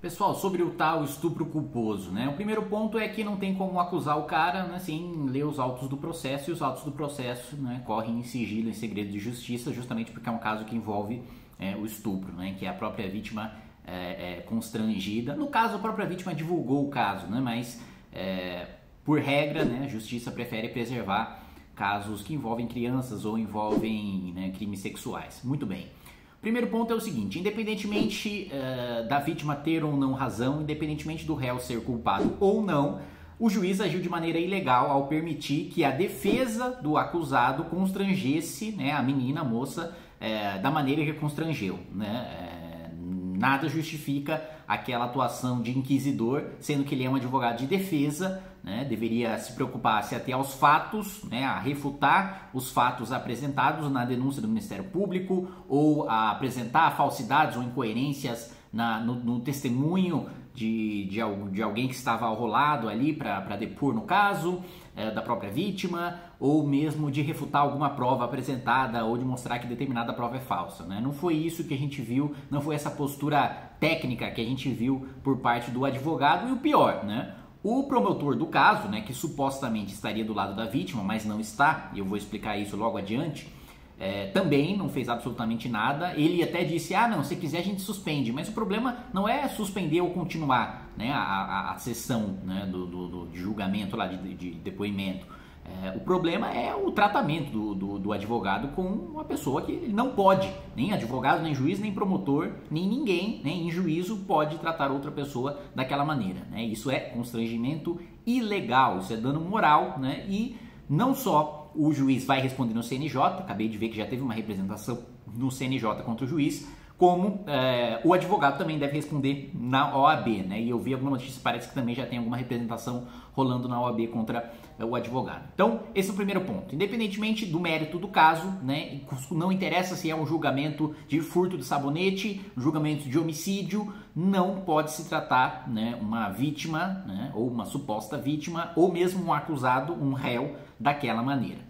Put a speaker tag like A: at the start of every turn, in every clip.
A: Pessoal, sobre o tal estupro culposo, né? O primeiro ponto é que não tem como acusar o cara né, sem ler os autos do processo, e os autos do processo né, correm em sigilo, em segredo de justiça, justamente porque é um caso que envolve é, o estupro, né? Que a própria vítima é, é, constrangida. No caso, a própria vítima divulgou o caso, né? Mas, é, por regra, né, a justiça prefere preservar casos que envolvem crianças ou envolvem né, crimes sexuais. Muito bem. Primeiro ponto é o seguinte: independentemente uh, da vítima ter ou não razão, independentemente do réu ser culpado ou não, o juiz agiu de maneira ilegal ao permitir que a defesa do acusado constrangesse né, a menina, a moça, uh, da maneira que constrangeu. Né? Uh, nada justifica aquela atuação de inquisidor, sendo que ele é um advogado de defesa, né, deveria se preocupar se até aos fatos, né, a refutar os fatos apresentados na denúncia do Ministério Público ou a apresentar falsidades ou incoerências na, no, no testemunho de, de, de, alguém que estava ao rolado ali para depor no caso, é, da própria vítima, ou mesmo de refutar alguma prova apresentada ou de mostrar que determinada prova é falsa. Né? Não foi isso que a gente viu, não foi essa postura técnica que a gente viu por parte do advogado, e o pior, né? O promotor do caso, né, que supostamente estaria do lado da vítima, mas não está, e eu vou explicar isso logo adiante, é, também não fez absolutamente nada. Ele até disse: ah, não, se quiser a gente suspende. Mas o problema não é suspender ou continuar né, a, a, a sessão né, do, do, do, julgamento, lá, de, de depoimento. É, o problema é o tratamento do, do, do, advogado com uma pessoa que não pode, nem advogado, nem juiz, nem promotor, nem ninguém, nem em juízo pode tratar outra pessoa daquela maneira. Né? Isso é constrangimento ilegal, isso é dano moral né? e não só o juiz vai responder no CNJ, acabei de ver que já teve uma representação no CNJ contra o juiz, como é, o advogado também deve responder na OAB, né? E eu vi alguma notícia, parece que também já tem alguma representação rolando na OAB contra é, o advogado. Então, esse é o primeiro ponto. Independentemente do mérito do caso, né? Não interessa se é um julgamento de furto de sabonete, julgamento de homicídio, não pode se tratar, né? Uma vítima, né? Ou uma suposta vítima, ou mesmo um acusado, um réu, daquela maneira.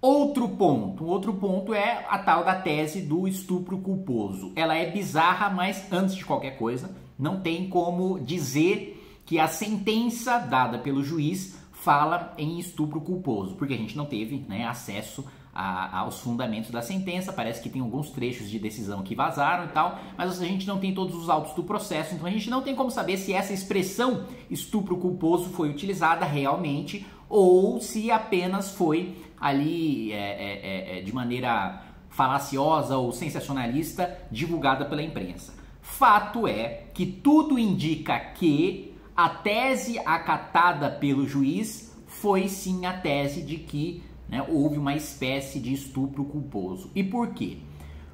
A: Outro ponto, outro ponto é a tal da tese do estupro culposo. Ela é bizarra, mas antes de qualquer coisa, não tem como dizer que a sentença dada pelo juiz fala em estupro culposo, porque a gente não teve né, acesso a, aos fundamentos da sentença. Parece que tem alguns trechos de decisão que vazaram e tal, mas a gente não tem todos os autos do processo, então a gente não tem como saber se essa expressão estupro culposo foi utilizada realmente ou se apenas foi ali é, é, é, é, de maneira falaciosa ou sensacionalista divulgada pela imprensa. Fato é que tudo indica que a tese acatada pelo juiz foi sim a tese de que né, houve uma espécie de estupro culposo. E por quê?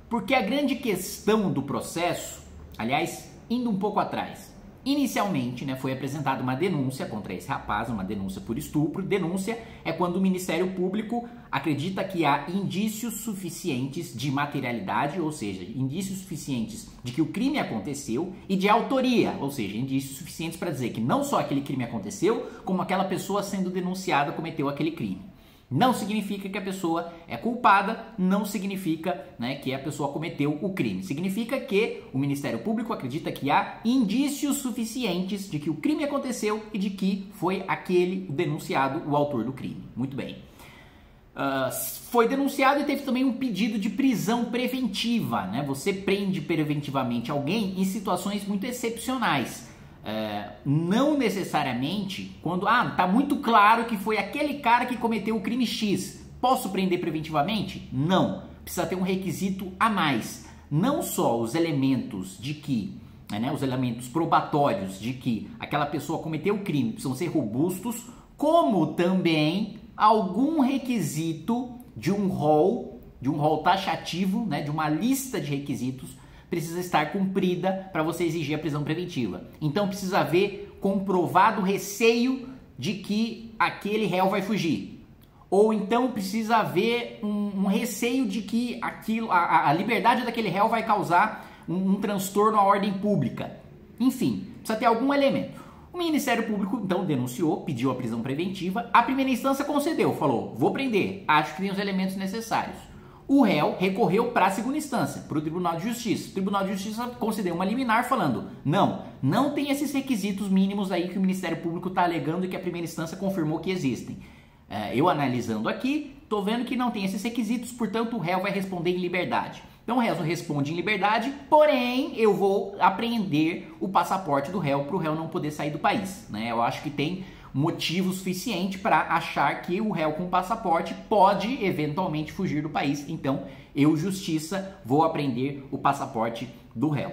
A: Porque a grande questão do processo, aliás, indo um pouco atrás, Inicialmente, né, foi apresentada uma denúncia contra esse rapaz, uma denúncia por estupro. Denúncia é quando o Ministério Público acredita que há indícios suficientes de materialidade, ou seja, indícios suficientes de que o crime aconteceu e de autoria, ou seja, indícios suficientes para dizer que não só aquele crime aconteceu, como aquela pessoa sendo denunciada cometeu aquele crime. Não significa que a pessoa é culpada, não significa né, que a pessoa cometeu o crime. Significa que o Ministério Público acredita que há indícios suficientes de que o crime aconteceu e de que foi aquele denunciado o autor do crime. Muito bem. Uh, foi denunciado e teve também um pedido de prisão preventiva. Né? Você prende preventivamente alguém em situações muito excepcionais. É, não necessariamente quando ah tá muito claro que foi aquele cara que cometeu o crime X. Posso prender preventivamente? Não. Precisa ter um requisito a mais. Não só os elementos de que né, os elementos probatórios de que aquela pessoa cometeu o crime precisam ser robustos como também algum requisito de um rol de um rol taxativo né, de uma lista de requisitos precisa estar cumprida para você exigir a prisão preventiva. Então precisa haver comprovado receio de que aquele réu vai fugir. Ou então precisa haver um, um receio de que aquilo, a, a, liberdade daquele réu vai causar um, um transtorno à ordem pública. Enfim, precisa ter algum elemento. O Ministério Público então denunciou, pediu a prisão preventiva. A primeira instância concedeu, falou: vou prender, acho que tem os elementos necessários. O réu recorreu para a segunda instância, para o Tribunal de Justiça. O Tribunal de Justiça concedeu uma liminar falando: não, não tem esses requisitos mínimos aí que o Ministério Público está alegando e que a primeira instância confirmou que existem. É, eu analisando aqui, estou vendo que não tem esses requisitos, portanto o réu vai responder em liberdade. Então o réu responde em liberdade, porém eu vou apreender o passaporte do réu para o réu não poder sair do país. Né? Eu acho que tem motivo suficiente para achar que o réu com passaporte pode eventualmente fugir do país. Então, eu, justiça, vou apreender o passaporte do réu.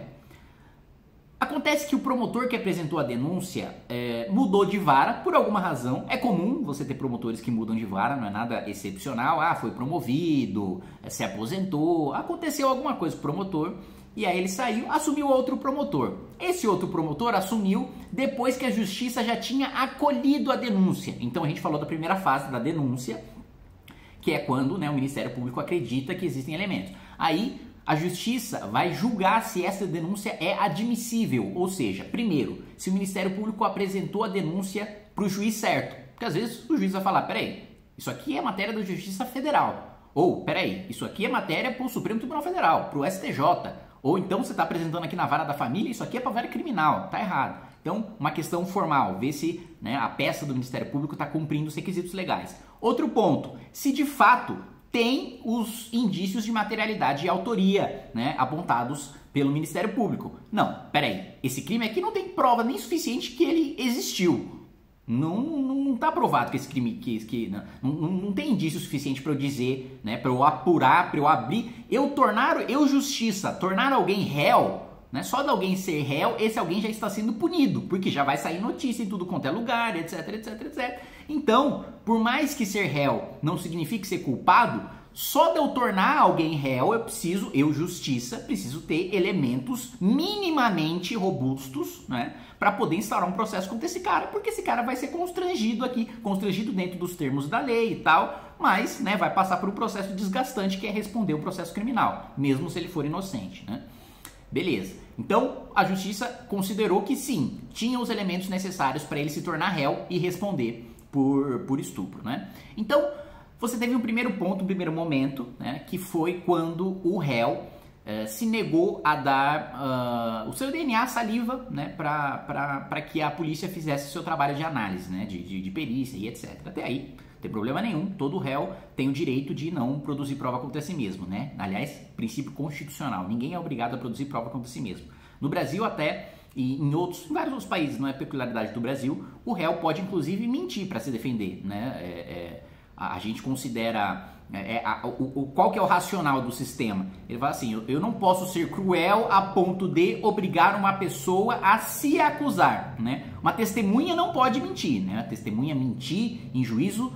A: Acontece que o promotor que apresentou a denúncia é, mudou de vara por alguma razão. É comum você ter promotores que mudam de vara, não é nada excepcional. Ah, foi promovido, se aposentou, aconteceu alguma coisa com o promotor e aí ele saiu, assumiu outro promotor. Esse outro promotor assumiu depois que a justiça já tinha acolhido a denúncia. Então a gente falou da primeira fase da denúncia, que é quando né, o Ministério Público acredita que existem elementos. Aí a justiça vai julgar se essa denúncia é admissível, ou seja, primeiro, se o Ministério Público apresentou a denúncia para o juiz certo. Porque às vezes o juiz vai falar: peraí, isso aqui é matéria da Justiça Federal. Ou, peraí, isso aqui é matéria para o Supremo Tribunal Federal, para o STJ. Ou então você está apresentando aqui na vara da família, isso aqui é para vara criminal, tá errado. Então, uma questão formal, ver se né, a peça do Ministério Público está cumprindo os requisitos legais. Outro ponto, se de fato tem os indícios de materialidade e autoria né, apontados pelo Ministério Público. Não, peraí, esse crime aqui não tem prova nem suficiente que ele existiu. Não, não está provado que esse crime que, que não, não, não tem indício suficiente para eu dizer, né, para eu apurar, para eu abrir, eu tornar, eu justiça, tornar alguém réu, né, só de alguém ser réu, esse alguém já está sendo punido, porque já vai sair notícia em tudo quanto é lugar, etc, etc, etc. Então, por mais que ser réu não signifique ser culpado, só de eu tornar alguém réu, eu preciso, eu justiça, preciso ter elementos minimamente robustos, né, para poder instaurar um processo contra esse cara, porque esse cara vai ser constrangido aqui, constrangido dentro dos termos da lei e tal, mas, né, vai passar por um processo desgastante que é responder o processo criminal, mesmo se ele for inocente, né? Beleza. Então, a justiça considerou que sim, tinha os elementos necessários para ele se tornar réu e responder por, por estupro, né? Então, você teve um primeiro ponto, um primeiro momento, né, que foi quando o réu eh, se negou a dar uh, o seu DNA, saliva, né, para que a polícia fizesse seu trabalho de análise, né, de, de, de perícia e etc. Até aí, não tem problema nenhum, todo réu tem o direito de não produzir prova contra si mesmo, né? Aliás, princípio constitucional, ninguém é obrigado a produzir prova contra si mesmo. No Brasil até e em outros, em vários outros países, não é peculiaridade do Brasil, o réu pode inclusive mentir para se defender, né? É, é, a, gente considera é, é, a, o, o, qual que é o racional do sistema? Ele fala assim, eu, eu, não posso ser cruel a ponto de obrigar uma pessoa a se acusar, né? Uma testemunha não pode mentir, né? A testemunha mentir em juízo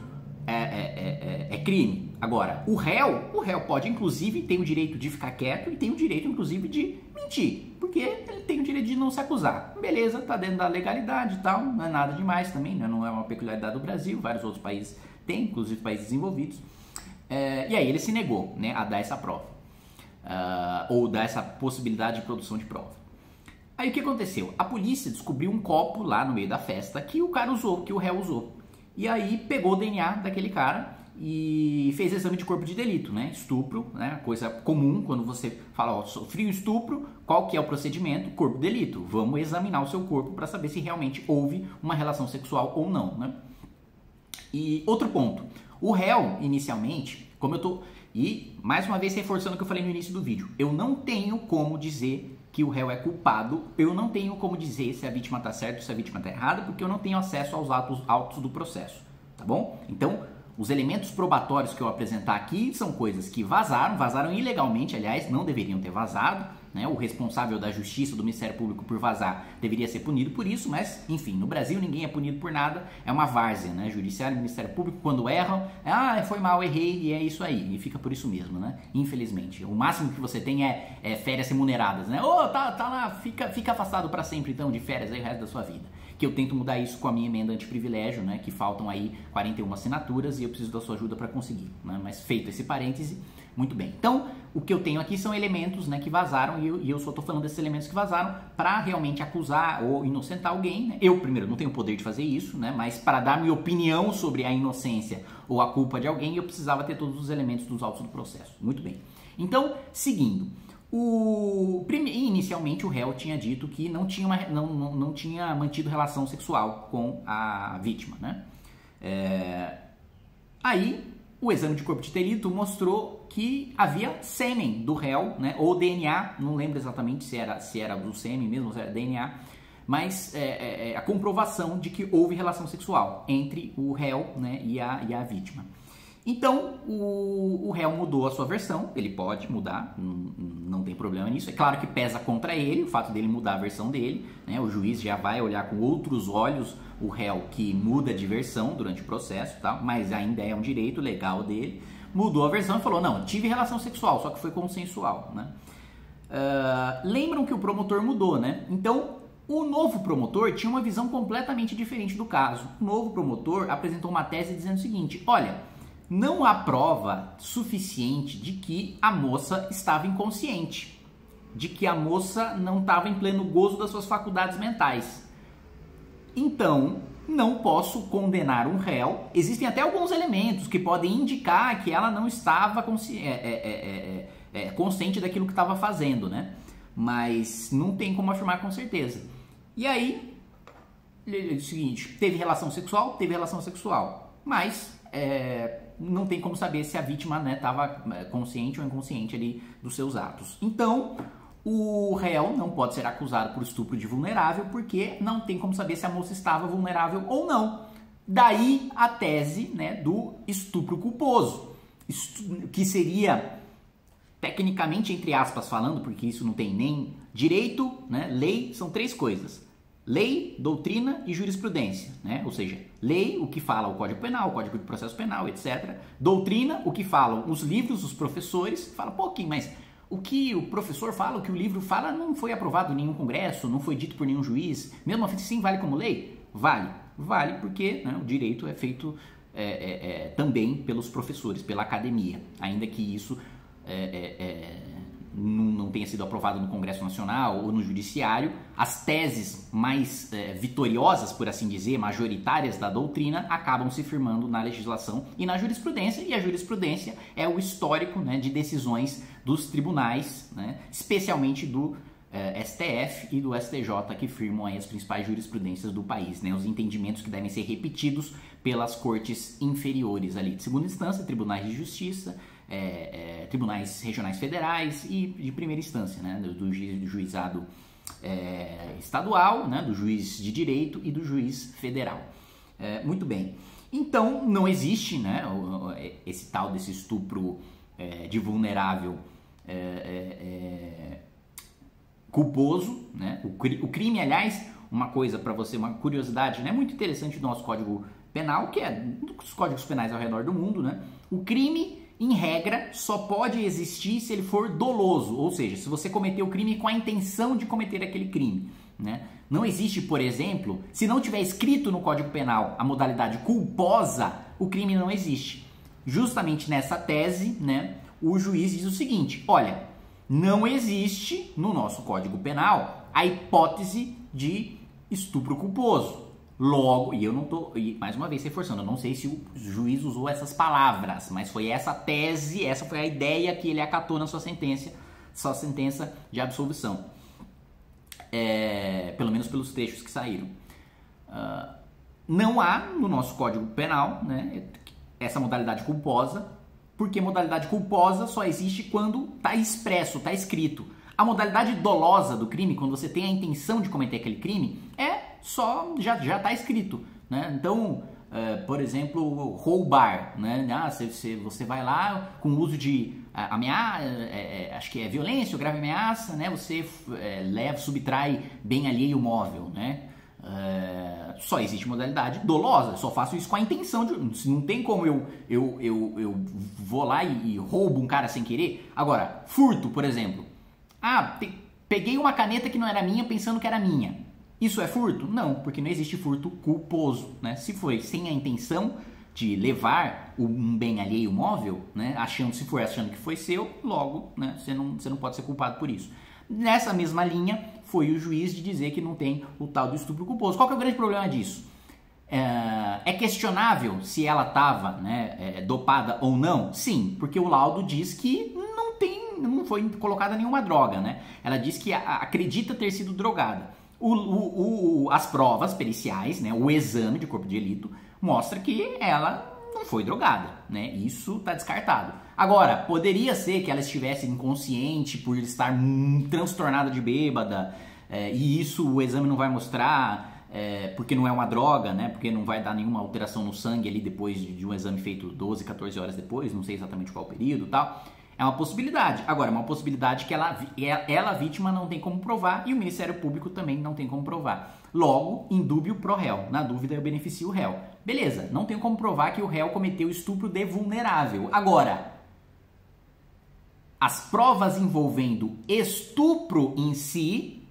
A: é, é, é, é, é crime. Agora, o réu, o réu pode inclusive tem o direito de ficar quieto e tem o direito inclusive de mentir, porque ele tem o direito de não se acusar. Beleza, tá dentro da legalidade e tal, não é nada demais também, né? não é uma peculiaridade do Brasil, vários outros países tem, inclusive países desenvolvidos. É, e aí ele se negou né, a dar essa prova, uh, ou dar essa possibilidade de produção de prova. Aí o que aconteceu? A polícia descobriu um copo lá no meio da festa que o cara usou, que o réu usou. E aí pegou o DNA daquele cara e fez exame de corpo de delito, né? Estupro, né? Coisa comum quando você fala, ó, sofri um estupro, qual que é o procedimento? Corpo de delito. Vamos examinar o seu corpo para saber se realmente houve uma relação sexual ou não, né? E outro ponto, o réu, inicialmente, como eu tô. E, mais uma vez, reforçando o que eu falei no início do vídeo, eu não tenho como dizer que o réu é culpado, eu não tenho como dizer se a vítima está certa ou se a vítima está errada, porque eu não tenho acesso aos atos autos do processo, tá bom? Então, os elementos probatórios que eu apresentar aqui são coisas que vazaram, vazaram ilegalmente, aliás, não deveriam ter vazado, né? O responsável da justiça, do Ministério Público por vazar, deveria ser punido por isso, mas, enfim, no Brasil ninguém é punido por nada, é uma várzea, né? Judiciário e Ministério Público, quando erram, ah, foi mal, errei, e é isso aí, e fica por isso mesmo, né? Infelizmente. O máximo que você tem é, é férias remuneradas, né? Ô, oh, tá, tá lá, fica, fica afastado para sempre, então, de férias aí o resto da sua vida. Que eu tento mudar isso com a minha emenda anti-privilégio, né? Que faltam aí 41 assinaturas e eu preciso da sua ajuda para conseguir, né? Mas feito esse parêntese, Muito bem. Então, o que eu tenho aqui são elementos né, que vazaram e eu, e eu só estou falando desses elementos que vazaram para realmente acusar ou inocentar alguém. Né? Eu, primeiro, não tenho o poder de fazer isso, né? mas para dar minha opinião sobre a inocência ou a culpa de alguém, eu precisava ter todos os elementos dos autos do processo. Muito bem. Então, seguindo. O, inicialmente o réu tinha dito que não tinha, uma, não, não, não tinha mantido relação sexual com a vítima. Né? É, aí o exame de corpo de delito mostrou que havia sêmen do réu, né, ou DNA, não lembro exatamente se era, se era do sêmen mesmo, se era DNA, mas é, é, é, a comprovação de que houve relação sexual entre o réu né, e, a, e a vítima. Então, o, o réu mudou a sua versão, ele pode mudar, não, não, tem problema nisso. É claro que pesa contra ele o fato dele mudar a versão dele, né? o juiz já vai olhar com outros olhos o réu que muda de versão durante o processo, tá? mas ainda é um direito legal dele. Mudou a versão e falou: não, tive relação sexual, só que foi consensual. Né? Uh, lembram que o promotor mudou, né? Então, o novo promotor tinha uma visão completamente diferente do caso. O novo promotor apresentou uma tese dizendo o seguinte: olha não há prova suficiente de que a moça estava inconsciente, de que a moça não estava em pleno gozo das suas faculdades mentais. Então, não posso condenar um réu. Existem até alguns elementos que podem indicar que ela não estava consci... é, é, é, é, consciente daquilo que estava fazendo, né? Mas não tem como afirmar com certeza. E aí, é o seguinte: teve relação sexual? Teve relação sexual. Mas é, não tem como saber se a vítima estava né, consciente ou inconsciente ali dos seus atos. Então, o réu não pode ser acusado por estupro de vulnerável porque não tem como saber se a moça estava vulnerável ou não. Daí a tese né, do estupro culposo, que seria tecnicamente, entre aspas, falando, porque isso não tem nem direito, né, lei, são três coisas lei, doutrina e jurisprudência, né? Ou seja, lei, o que fala o Código Penal, o Código de Processo Penal, etc. Doutrina, o que falam os livros, os professores, fala pouquinho, mas o que o professor fala, o que o livro fala, não foi aprovado em nenhum congresso, não foi dito por nenhum juiz. Mesmo assim, vale como lei? Vale. Vale porque né, o direito é feito é, é, é, também pelos professores, pela academia, ainda que isso é, é, é não, não, tenha sido aprovado no Congresso Nacional ou no Judiciário, as teses mais é, vitoriosas, por assim dizer, majoritárias da doutrina, acabam se firmando na legislação e na jurisprudência, e a jurisprudência é o histórico né, de decisões dos tribunais, né, especialmente do é, STF e do STJ, que firmam as principais jurisprudências do país, né, os entendimentos que devem ser repetidos pelas cortes inferiores ali, de segunda instância, tribunais de justiça, é, é, tribunais regionais federais e de primeira instância, né, do, do juizado é, estadual, né, do juiz de direito e do juiz federal. É, muito bem. Então não existe, né, esse tal desse estupro é, de vulnerável é, culposo, né? O, o, crime, aliás, uma coisa para você, uma curiosidade, né, muito interessante do nosso Código Penal, que é dos códigos penais ao redor do mundo, né? O crime em regra, só pode existir se ele for doloso, ou seja, se você cometeu o crime com a intenção de cometer aquele crime. Né? Não existe, por exemplo, se não tiver escrito no Código Penal a modalidade culposa, o crime não existe. Justamente nessa tese, né, o juiz diz o seguinte: olha, não existe no nosso Código Penal a hipótese de estupro culposo. Logo, e eu não tô, e mais uma vez reforçando, eu não sei se o juiz usou essas palavras, mas foi essa tese, essa foi a ideia que ele acatou na sua sentença, sua sentença de absolvição. É, pelo menos pelos trechos que saíram. Uh, não há no nosso Código Penal né, essa modalidade culposa, porque modalidade culposa só existe quando está expresso, está escrito. A modalidade dolosa do crime, quando você tem a intenção de cometer aquele crime, é só já já está escrito, né? Então, é, por exemplo, roubar, né? Ah, você, você vai lá com o uso de ameaça, é, é, acho que é violência grave ameaça, né? Você é, leva, subtrai bem alheio móvel, né? É, só existe modalidade dolosa, só faço isso com a intenção de. Não tem como eu, eu, eu, eu vou lá e, e roubo um cara sem querer. Agora, furto, por exemplo. Ah, peguei uma caneta que não era minha pensando que era minha. Isso é furto? Não, porque não existe furto culposo. Né? Se foi sem a intenção, de levar um bem alheio móvel, né, achando se for achando que foi seu, logo, né, você não, você não pode ser culpado por isso. Nessa mesma linha, foi o juiz de dizer que não tem o tal do estupro culposo. Qual que é o grande problema disso? É, é questionável se ela estava né, é, dopada ou não? Sim, porque o laudo diz que não tem, não foi colocada nenhuma droga, né? Ela diz que acredita ter sido drogada. O, o, o, as provas periciais, né, o exame de corpo de delito, mostra que ela não foi drogada, né? Isso está descartado. Agora, poderia ser que ela estivesse inconsciente por estar transtornada de bêbada, é, e isso o exame não vai mostrar, é, porque não é uma droga, né? Porque não vai dar nenhuma alteração no sangue ali depois de, de um exame feito 12, 14 horas depois, não sei exatamente qual período tal. É uma possibilidade. Agora, é uma possibilidade que ela, ela, vítima, não tem como provar e o Ministério Público também não tem como provar. Logo, indúbio pro réu. Na dúvida, eu beneficio o réu. Beleza, não tenho como provar que o réu cometeu estupro de vulnerável. Agora, as provas envolvendo estupro em si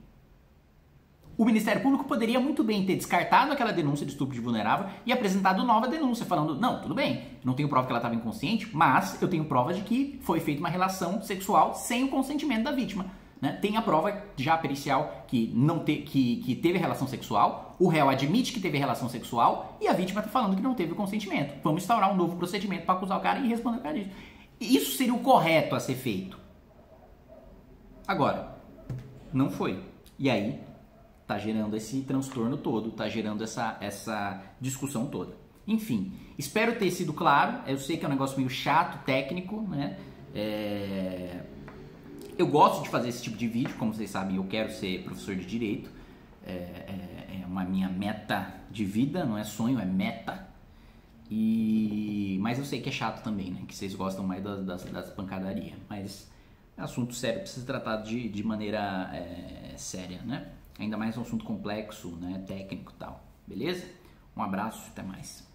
A: o Ministério Público poderia muito bem ter descartado aquela denúncia de estupro de vulnerável e apresentado nova denúncia, falando: não, tudo bem, não tenho prova que ela estava inconsciente, mas eu tenho prova de que foi feita uma relação sexual sem o consentimento da vítima. Né? Tem a prova já pericial que, não te, que, que teve relação sexual, o réu admite que teve relação sexual e a vítima está falando que não teve o consentimento. Vamos instaurar um novo procedimento para acusar o cara e responder o cara disso. Isso seria o correto a ser feito. Agora, não foi. E aí tá gerando esse transtorno todo, tá gerando essa, essa discussão toda. Enfim, espero ter sido claro. Eu sei que é um negócio meio chato, técnico, né? É... Eu gosto de fazer esse tipo de vídeo, como vocês sabem, eu quero ser professor de direito. É, é, é uma minha meta de vida, não é sonho, é meta. E mas eu sei que é chato também, né? Que vocês gostam mais das, das, das pancadarias. Mas assunto sério, precisa ser tratado de, de maneira é, séria, né? Ainda mais um assunto complexo, né, técnico e tal. Beleza? Um abraço, até mais.